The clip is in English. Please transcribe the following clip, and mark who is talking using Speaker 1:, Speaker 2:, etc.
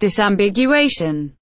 Speaker 1: disambiguation.